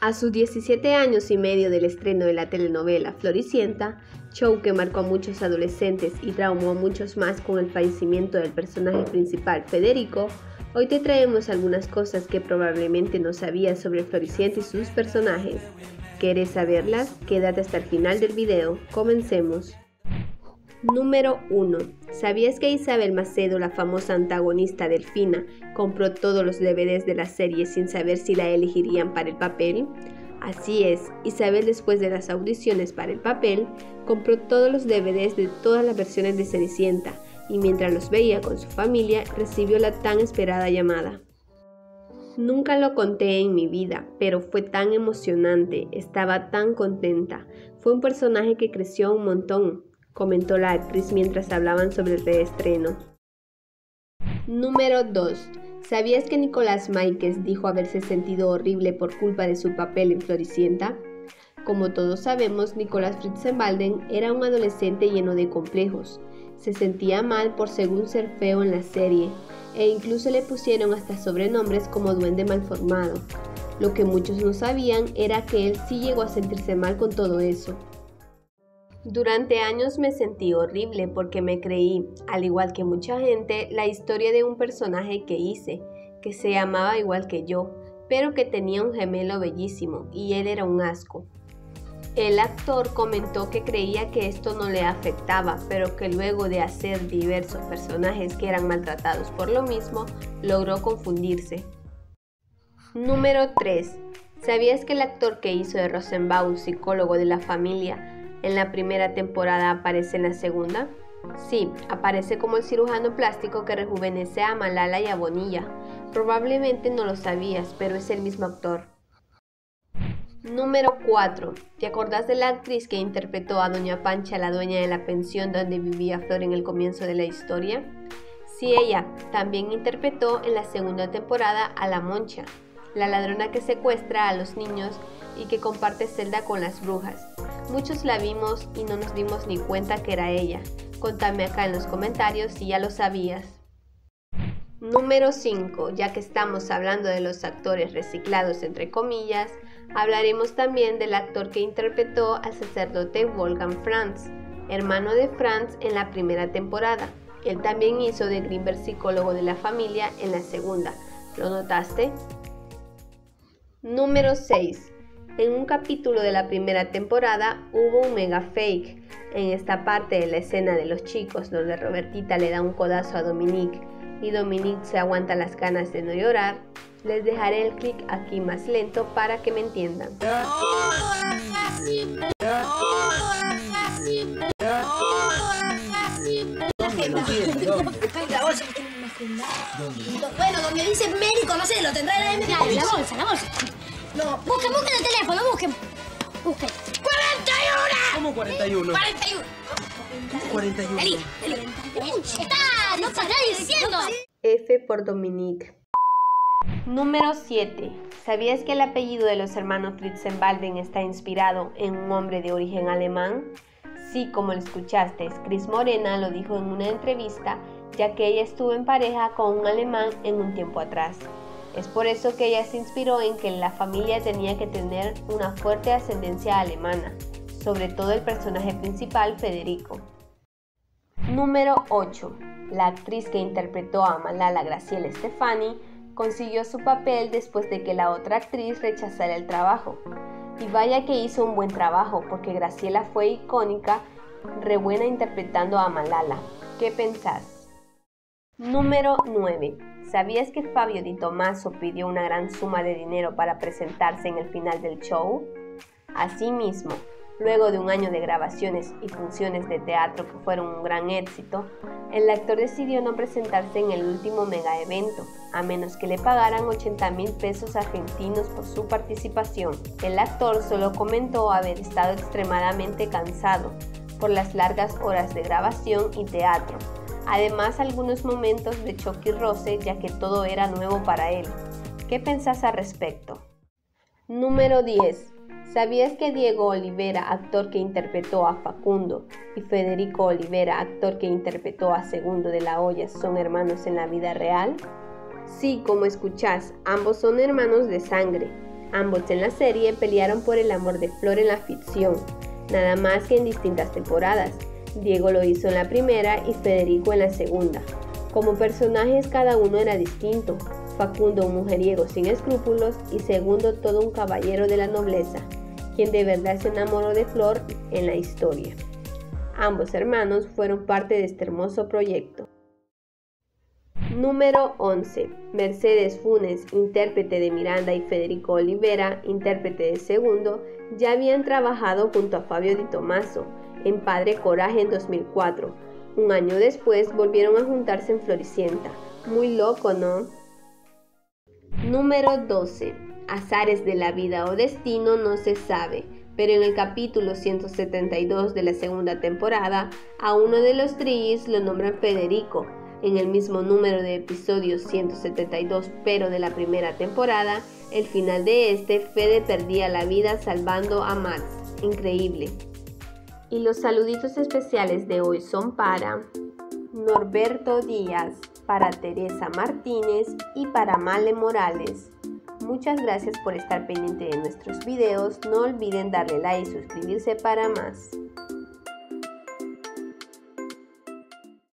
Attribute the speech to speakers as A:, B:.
A: A sus 17 años y medio del estreno de la telenovela Floricienta, show que marcó a muchos adolescentes y traumó a muchos más con el fallecimiento del personaje principal Federico, hoy te traemos algunas cosas que probablemente no sabías sobre Floricienta y sus personajes. ¿Quieres saberlas? Quédate hasta el final del video. Comencemos. Número 1. ¿Sabías que Isabel Macedo, la famosa antagonista Delfina, compró todos los DVDs de la serie sin saber si la elegirían para el papel? Así es, Isabel después de las audiciones para el papel, compró todos los DVDs de todas las versiones de Cenicienta y mientras los veía con su familia recibió la tan esperada llamada. Nunca lo conté en mi vida, pero fue tan emocionante, estaba tan contenta. Fue un personaje que creció un montón, comentó la actriz mientras hablaban sobre el reestreno. Número 2. ¿Sabías que Nicolás Máiquez dijo haberse sentido horrible por culpa de su papel en Floricienta? Como todos sabemos, Nicolás Fritzenbalden era un adolescente lleno de complejos. Se sentía mal por según ser feo en la serie, e incluso le pusieron hasta sobrenombres como Duende Malformado. Lo que muchos no sabían era que él sí llegó a sentirse mal con todo eso. Durante años me sentí horrible porque me creí, al igual que mucha gente, la historia de un personaje que hice, que se llamaba igual que yo, pero que tenía un gemelo bellísimo y él era un asco. El actor comentó que creía que esto no le afectaba, pero que luego de hacer diversos personajes que eran maltratados por lo mismo, logró confundirse. Número 3. ¿Sabías que el actor que hizo de Rosenbaum, psicólogo de la familia, en la primera temporada aparece en la segunda? Sí, aparece como el cirujano plástico que rejuvenece a Malala y a Bonilla. Probablemente no lo sabías, pero es el mismo actor. Número 4. ¿Te acordás de la actriz que interpretó a Doña Pancha, la dueña de la pensión donde vivía Flor en el comienzo de la historia? Sí, ella también interpretó en la segunda temporada a La Moncha, la ladrona que secuestra a los niños y que comparte celda con las brujas. Muchos la vimos y no nos dimos ni cuenta que era ella. Contame acá en los comentarios si ya lo sabías. Número 5. Ya que estamos hablando de los actores reciclados entre comillas, hablaremos también del actor que interpretó al sacerdote Wolfgang Franz, hermano de Franz en la primera temporada. Él también hizo de Greenberg psicólogo de la familia en la segunda. ¿Lo notaste? Número 6. En un capítulo de la primera temporada hubo un mega fake en esta parte de la escena de los chicos donde Robertita le da un codazo a Dominique y Dominique se aguanta las ganas de no llorar. Les dejaré el clic aquí más lento para que me entiendan.
B: Bueno, donde dice médico, no sé, lo tendrá en la M. La bolsa, la bolsa. No, busquen, busquen el teléfono, busquen. Busquen. ¡41!
C: ¿Cómo 41?
B: 41.
C: 41.
B: Eli, Eli. Está, no está diciendo.
A: F por Dominique. Número 7. ¿Sabías que el apellido de los hermanos Fritzenbalden está inspirado en un hombre de origen alemán? Sí, como lo escuchaste, Chris Morena lo dijo en una entrevista, ya que ella estuvo en pareja con un alemán en un tiempo atrás. Es por eso que ella se inspiró en que la familia tenía que tener una fuerte ascendencia alemana, sobre todo el personaje principal Federico. Número 8. La actriz que interpretó a Malala Graciela Stefani consiguió su papel después de que la otra actriz rechazara el trabajo. Y vaya que hizo un buen trabajo porque Graciela fue icónica, re buena interpretando a Malala. ¿Qué pensás? Número 9. ¿Sabías que Fabio Di Tomaso pidió una gran suma de dinero para presentarse en el final del show? Asimismo, luego de un año de grabaciones y funciones de teatro que fueron un gran éxito, el actor decidió no presentarse en el último mega evento, a menos que le pagaran 80 mil pesos argentinos por su participación. El actor solo comentó haber estado extremadamente cansado por las largas horas de grabación y teatro, Además, algunos momentos de choque y roce, ya que todo era nuevo para él. ¿Qué pensás al respecto? Número 10. ¿Sabías que Diego Olivera, actor que interpretó a Facundo, y Federico Olivera, actor que interpretó a Segundo de la Hoya, son hermanos en la vida real? Sí, como escuchás, ambos son hermanos de sangre. Ambos en la serie pelearon por el amor de Flor en la ficción, nada más que en distintas temporadas. Diego lo hizo en la primera y Federico en la segunda. Como personajes cada uno era distinto. Facundo un mujeriego sin escrúpulos y Segundo todo un caballero de la nobleza, quien de verdad se enamoró de Flor en la historia. Ambos hermanos fueron parte de este hermoso proyecto. Número 11. Mercedes Funes, intérprete de Miranda, y Federico Olivera, intérprete de Segundo, ya habían trabajado junto a Fabio Di Tomaso en Padre Coraje en 2004. Un año después volvieron a juntarse en Floricienta. Muy loco, ¿no? Número 12. Azares de la vida o destino no se sabe, pero en el capítulo 172 de la segunda temporada, a uno de los trillis lo nombran Federico, en el mismo número de episodios 172 pero de la primera temporada, el final de este, Fede perdía la vida salvando a Max. Increíble. Y los saluditos especiales de hoy son para Norberto Díaz, para Teresa Martínez y para Male Morales. Muchas gracias por estar pendiente de nuestros videos. No olviden darle like y suscribirse para más.